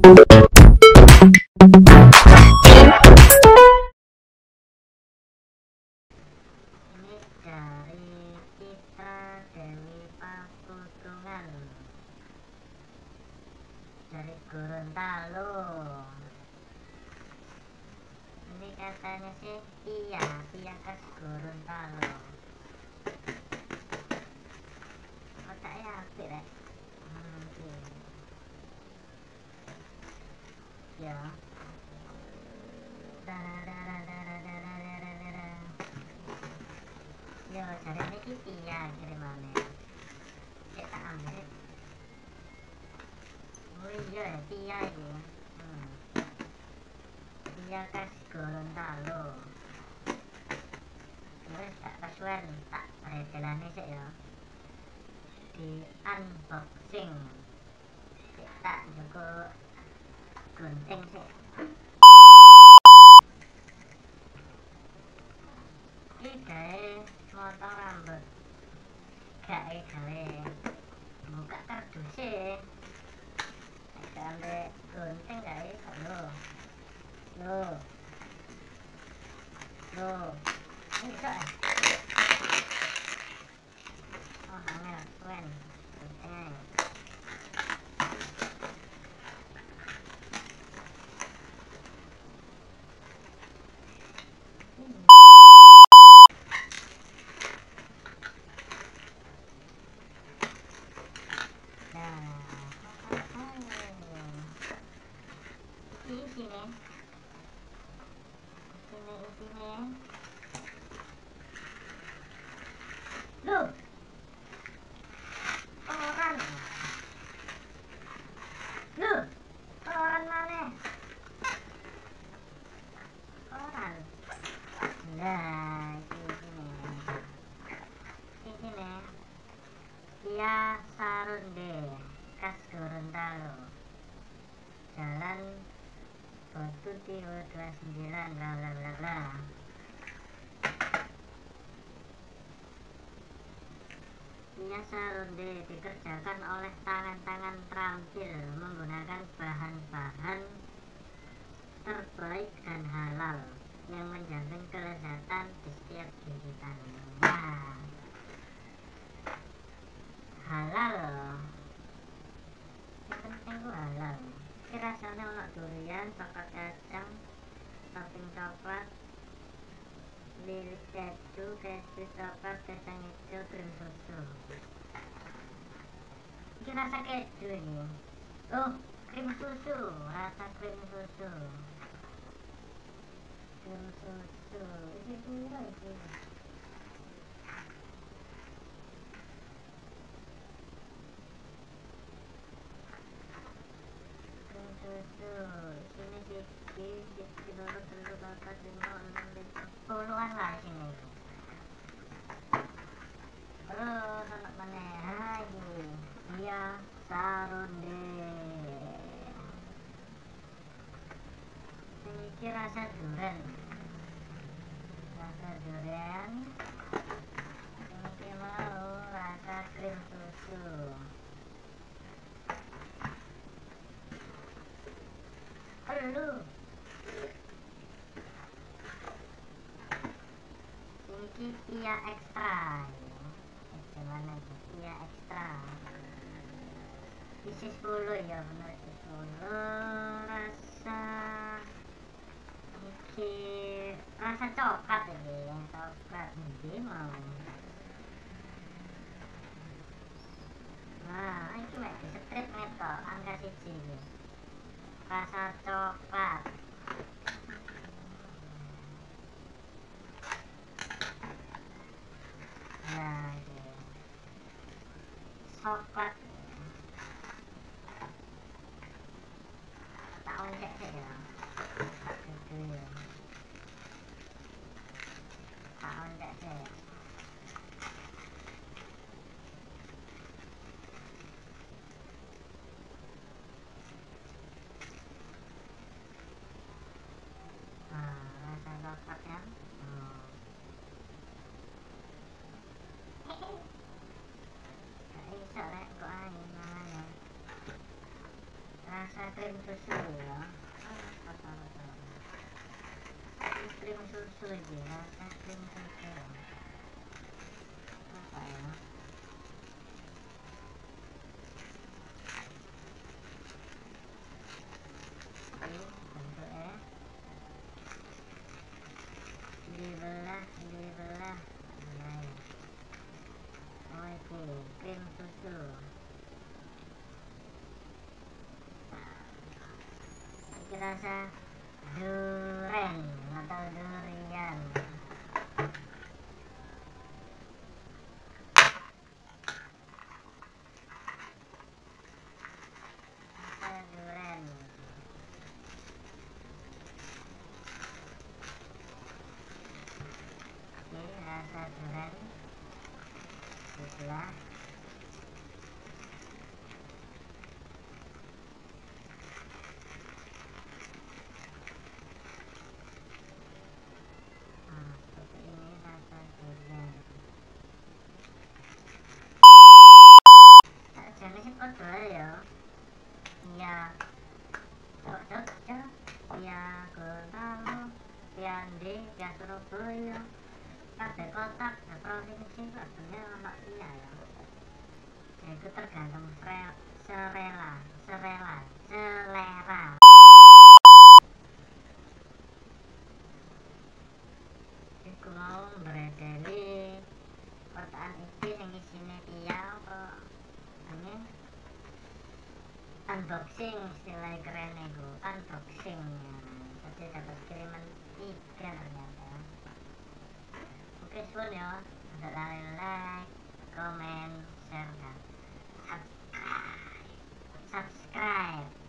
dari Gorontalo ini katanya sih iya iya khas Gorontalo. Otaknya apik ya. Yo cari ini iya kirimannya. Cek tak ambil. Oh iya ya iya ini. Hmm. iya kas gorontalo. Terus tak kasuan tak retelane sih ya. Di unboxing. Kita cukup. em sẽ Kita motor rambut Kayak kawe Buka kardus sih Sampai gunting kayak Lo Lo Lo Ini soal Look. Tiwo 29, bla bla bla bla. Sarunde dikerjakan oleh tangan-tangan terampil menggunakan bahan-bahan terbaik dan halal yang menjamin kelezatan di setiap gigitan. Nah, halal yang penting halal ini rasanya ono durian coklat kacang topping coklat lilit keju keju coklat kacang hijau krim susu. Ini rasa keju ini. Oh krim susu rasa krim susu. Krim susu. Ini pura ini krim susu terus anak lagi dia iki rasa durian rasa durian Ini Pia Extra. Gimana Pia Extra? Isi 10 ya benar isi 10 rasa iki rasa coklat ini coklat ini mau. Nah ini mek di strip metal angka siji rasa coklat coklat tak sih ya tak gitu ya tak ya Ah, rasa coklat? Hmm. Kok mangan. rasa krim susu ya krim susu aja rasa krim susu apa ya ini bentuknya dibelah dibelah nah, ya. oke krim susu ini rasa durian atau durian tergantung sre- serela serela selera. Iku mau beredeli kotaan iki sing isine piye apa ini unboxing istilah keren itu unboxing ya. jadi dapat kiriman tiga ternyata. Oke suun ya. Untuk like comment share dan subscribe, subscribe.